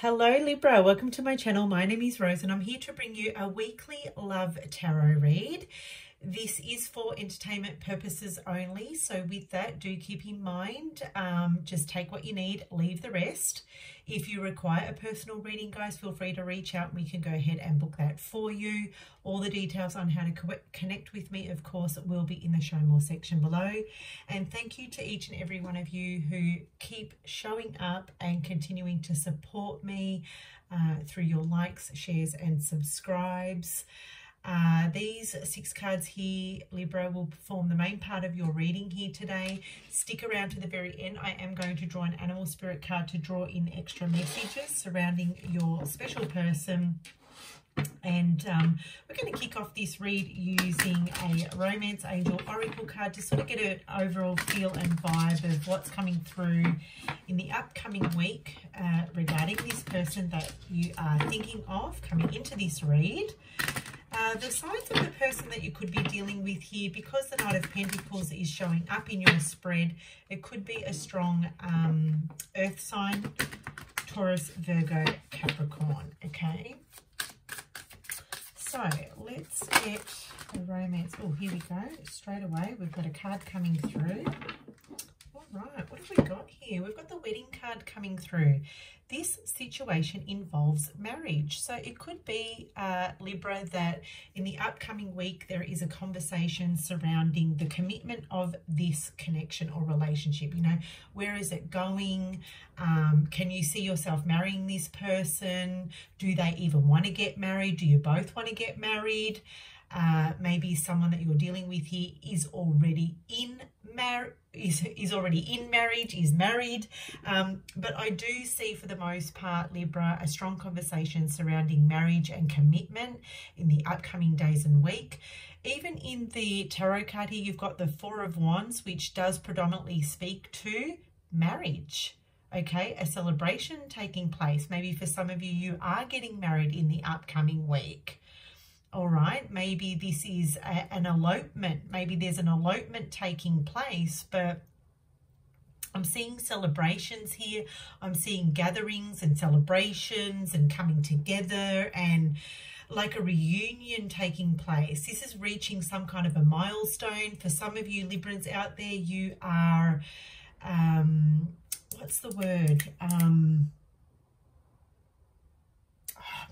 Hello Libra, welcome to my channel. My name is Rose and I'm here to bring you a weekly love tarot read. This is for entertainment purposes only, so with that, do keep in mind, um, just take what you need, leave the rest. If you require a personal reading, guys, feel free to reach out we can go ahead and book that for you. All the details on how to co connect with me, of course, will be in the show more section below. And thank you to each and every one of you who keep showing up and continuing to support me uh, through your likes, shares, and subscribes. Uh, these six cards here, Libra, will form the main part of your reading here today. Stick around to the very end. I am going to draw an animal spirit card to draw in extra messages surrounding your special person. And um, we're going to kick off this read using a Romance Angel Oracle card to sort of get an overall feel and vibe of what's coming through in the upcoming week uh, regarding this person that you are thinking of coming into this read. Uh, the signs of the person that you could be dealing with here, because the Knight of Pentacles is showing up in your spread, it could be a strong um, earth sign, Taurus, Virgo, Capricorn, okay? So let's get a romance. Oh, here we go. Straight away, we've got a card coming through. All right, what have we got here? We've got the wedding card coming through. This situation involves marriage. So it could be, uh, Libra, that in the upcoming week there is a conversation surrounding the commitment of this connection or relationship. You know, where is it going? Um, can you see yourself marrying this person? Do they even want to get married? Do you both want to get married? Uh, maybe someone that you're dealing with here is already in mar is is already in marriage, is married. Um, but I do see for the most part, Libra, a strong conversation surrounding marriage and commitment in the upcoming days and week. Even in the tarot card here, you've got the Four of Wands, which does predominantly speak to marriage okay a celebration taking place maybe for some of you you are getting married in the upcoming week all right maybe this is a, an elopement maybe there's an elopement taking place but I'm seeing celebrations here. I'm seeing gatherings and celebrations and coming together and like a reunion taking place. This is reaching some kind of a milestone. For some of you Librans out there, you are, um, what's the word? Um,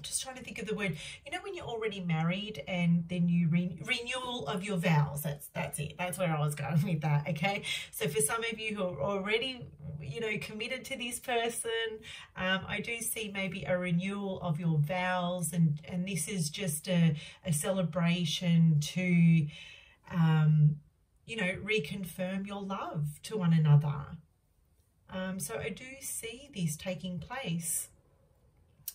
just trying to think of the word. You know when you're already married and then you re renewal of your vows. That's that's it. That's where I was going with that. Okay. So for some of you who are already you know committed to this person, um, I do see maybe a renewal of your vows, and and this is just a a celebration to. Um, you know, reconfirm your love to one another. Um, so I do see this taking place.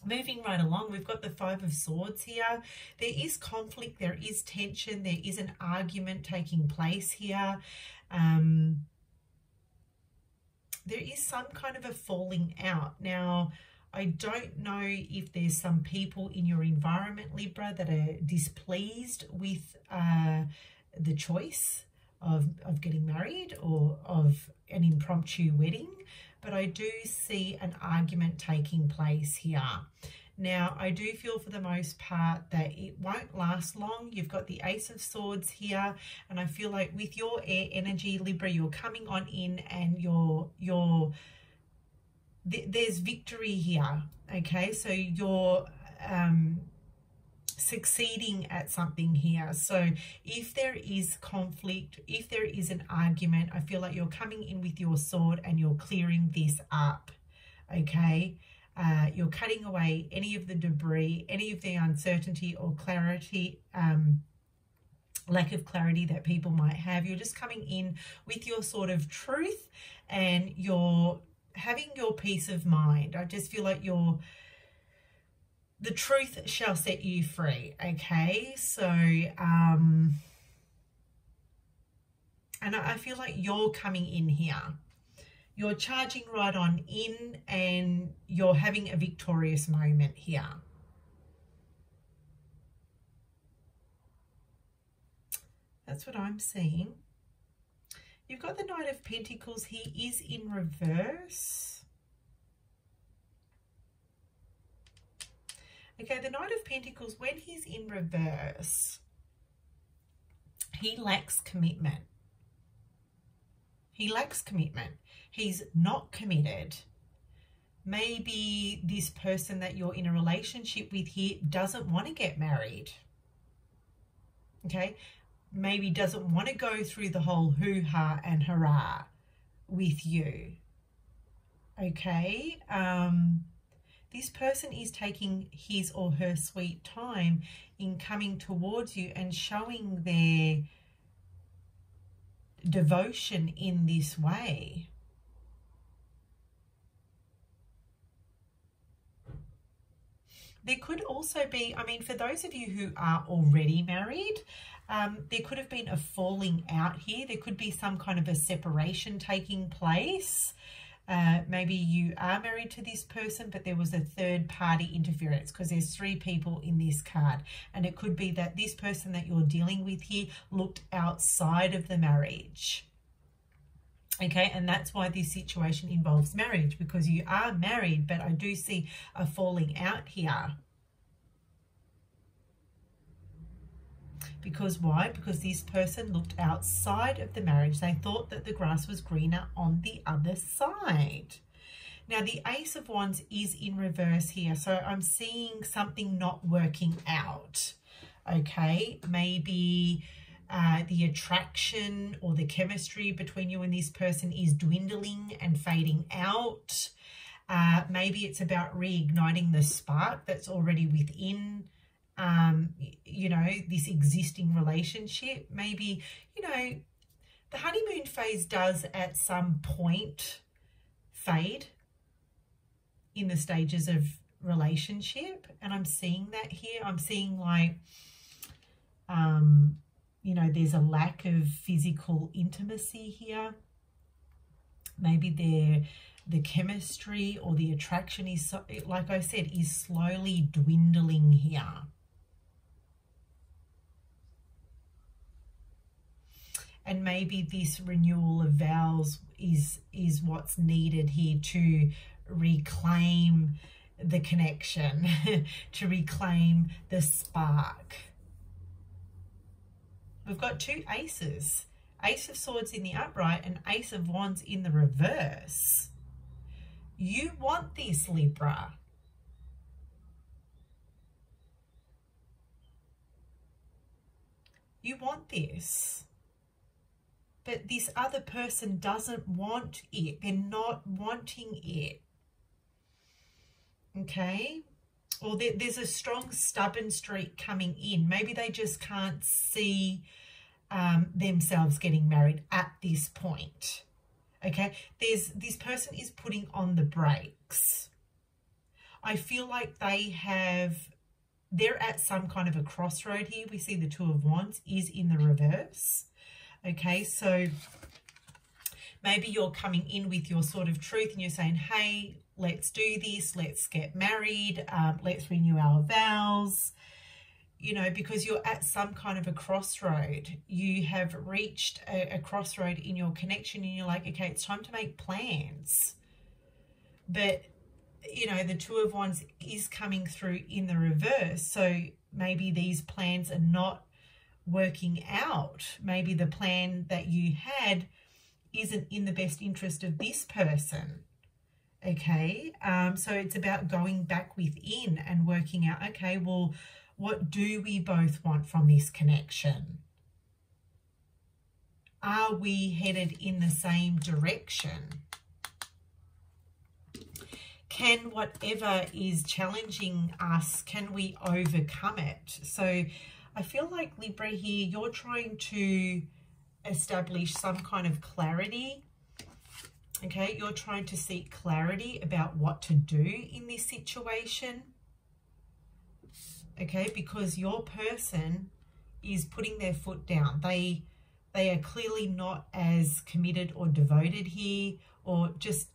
Moving right along, we've got the Five of Swords here. There is conflict, there is tension, there is an argument taking place here. Um, there is some kind of a falling out. Now, I don't know if there's some people in your environment, Libra, that are displeased with uh, the choice of, of getting married or of an impromptu wedding but I do see an argument taking place here. Now, I do feel for the most part that it won't last long. You've got the Ace of Swords here, and I feel like with your air energy, Libra, you're coming on in and you're, you're, th there's victory here, okay? So you're, um, succeeding at something here. So if there is conflict, if there is an argument, I feel like you're coming in with your sword and you're clearing this up, okay? Uh, you're cutting away any of the debris, any of the uncertainty or clarity, um, lack of clarity that people might have. You're just coming in with your sort of truth and you're having your peace of mind. I just feel like you're the truth shall set you free. Okay, so um, and I feel like you're coming in here. You're charging right on in and you're having a victorious moment here. That's what I'm seeing. You've got the Knight of Pentacles. He is in reverse. Okay, the Knight of Pentacles, when he's in reverse, he lacks commitment. He lacks commitment. He's not committed. Maybe this person that you're in a relationship with here doesn't want to get married. Okay, maybe doesn't want to go through the whole hoo-ha and hurrah with you. Okay, um, this person is taking his or her sweet time in coming towards you and showing their devotion in this way. There could also be, I mean, for those of you who are already married, um, there could have been a falling out here. There could be some kind of a separation taking place. Uh, maybe you are married to this person, but there was a third party interference because there's three people in this card. And it could be that this person that you're dealing with here looked outside of the marriage. Okay, and that's why this situation involves marriage because you are married, but I do see a falling out here. Because why? Because this person looked outside of the marriage. They thought that the grass was greener on the other side. Now, the Ace of Wands is in reverse here. So I'm seeing something not working out. Okay, maybe uh, the attraction or the chemistry between you and this person is dwindling and fading out. Uh, maybe it's about reigniting the spark that's already within um, you know, this existing relationship. Maybe, you know, the honeymoon phase does at some point fade in the stages of relationship. And I'm seeing that here. I'm seeing like, um, you know, there's a lack of physical intimacy here. Maybe there the chemistry or the attraction is, like I said, is slowly dwindling here. And maybe this renewal of vows is is what's needed here to reclaim the connection to reclaim the spark. We've got two aces. Ace of swords in the upright and ace of wands in the reverse. You want this libra. You want this but this other person doesn't want it. They're not wanting it. Okay? Or there, there's a strong stubborn streak coming in. Maybe they just can't see um, themselves getting married at this point. Okay? There's This person is putting on the brakes. I feel like they have they're at some kind of a crossroad here. We see the Two of Wands is in the reverse. Okay, so maybe you're coming in with your sort of truth and you're saying, hey, let's do this, let's get married, um, let's renew our vows, you know, because you're at some kind of a crossroad. You have reached a, a crossroad in your connection and you're like, okay, it's time to make plans. But, you know, the Two of Wands is coming through in the reverse. So maybe these plans are not working out. Maybe the plan that you had isn't in the best interest of this person. Okay, um, so it's about going back within and working out, okay, well, what do we both want from this connection? Are we headed in the same direction? Can whatever is challenging us, can we overcome it? So I feel like Libra here, you're trying to establish some kind of clarity. Okay, you're trying to seek clarity about what to do in this situation. Okay, because your person is putting their foot down. They they are clearly not as committed or devoted here or just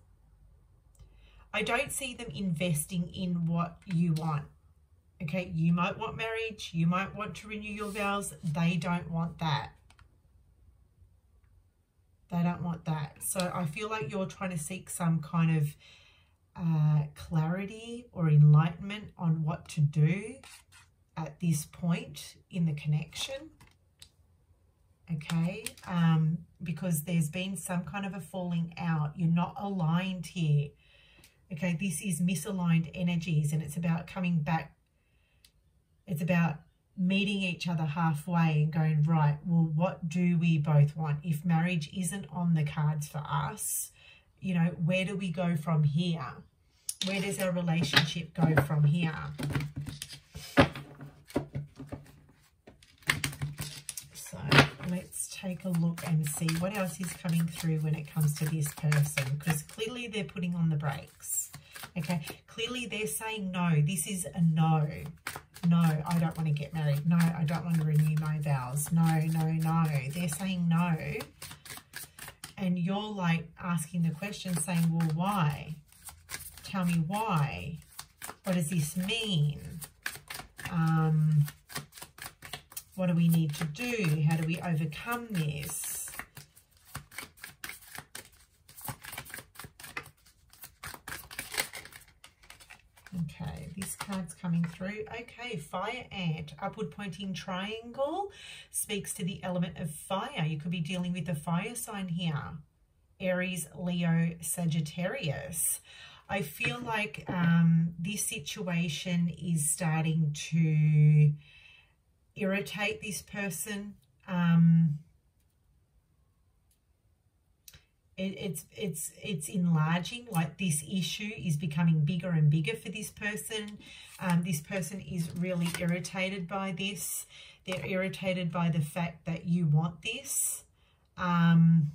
I don't see them investing in what you want. Okay, you might want marriage, you might want to renew your vows. They don't want that. They don't want that. So I feel like you're trying to seek some kind of uh, clarity or enlightenment on what to do at this point in the connection. Okay, um, because there's been some kind of a falling out. You're not aligned here. Okay, this is misaligned energies and it's about coming back. It's about meeting each other halfway and going, right, well, what do we both want? If marriage isn't on the cards for us, you know, where do we go from here? Where does our relationship go from here? So let's take a look and see what else is coming through when it comes to this person because clearly they're putting on the brakes. Okay, clearly they're saying no. This is a no. No, I don't want to get married. No, I don't want to renew my vows. No, no, no. They're saying no. And you're like asking the question saying, well, why? Tell me why. What does this mean? Um, what do we need to do? How do we overcome this? Okay, this card's coming through. Okay, fire ant, upward pointing triangle speaks to the element of fire. You could be dealing with a fire sign here. Aries, Leo, Sagittarius. I feel like um, this situation is starting to irritate this person. Um, it, it's it's it's enlarging. Like this issue is becoming bigger and bigger for this person. Um, this person is really irritated by this. They're irritated by the fact that you want this um,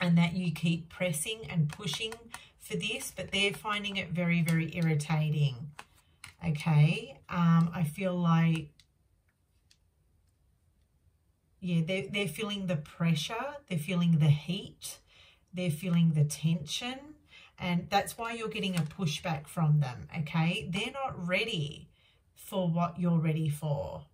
and that you keep pressing and pushing for this but they're finding it very very irritating. Okay? Um, I feel like yeah they're, they're feeling the pressure. They're feeling the heat they're feeling the tension and that's why you're getting a pushback from them, okay? They're not ready for what you're ready for.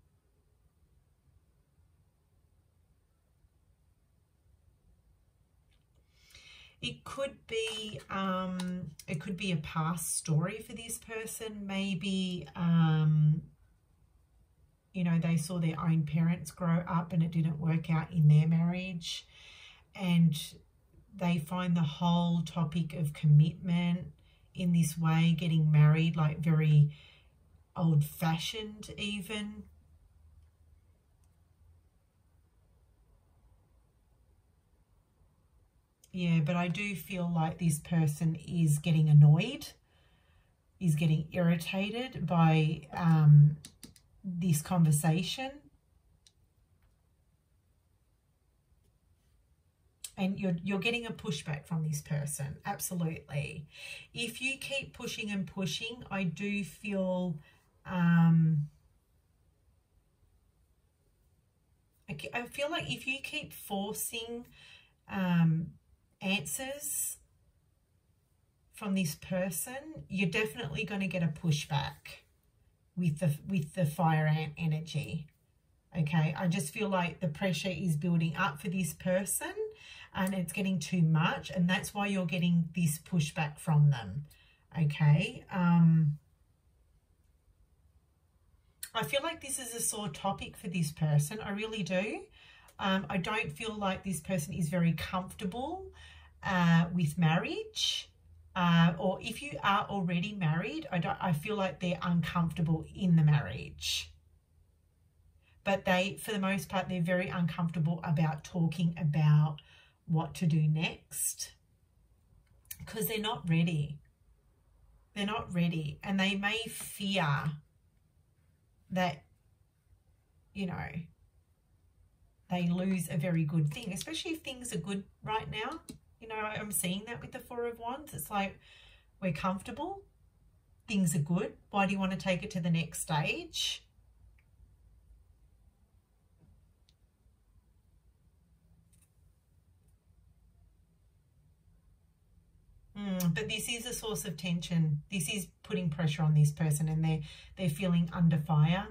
It could be um, it could be a past story for this person. Maybe um, you know they saw their own parents grow up and it didn't work out in their marriage, and they find the whole topic of commitment in this way, getting married, like very old fashioned, even. Yeah, but I do feel like this person is getting annoyed, is getting irritated by um, this conversation and you're you're getting a pushback from this person absolutely if you keep pushing and pushing i do feel um I feel like if you keep forcing um, answers from this person, you're definitely going to get a pushback with the with the fire ant energy. Okay, I just feel like the pressure is building up for this person and it's getting too much and that's why you're getting this pushback from them okay? Um I feel like this is a sore topic for this person I really do. Um, I don't feel like this person is very comfortable uh, with marriage uh, or if you are already married I, don't, I feel like they're uncomfortable in the marriage. But they for the most part they're very uncomfortable about talking about what to do next because they're not ready. They're not ready and they may fear that, you know, they lose a very good thing, especially if things are good right now. You know, I'm seeing that with the Four of Wands. It's like we're comfortable, things are good. Why do you want to take it to the next stage? But this is a source of tension. This is putting pressure on this person and they're, they're feeling under fire.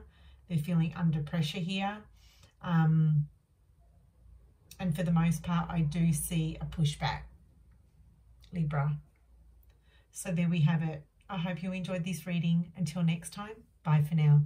They're feeling under pressure here. Um, and for the most part, I do see a pushback, Libra. So there we have it. I hope you enjoyed this reading. Until next time, bye for now.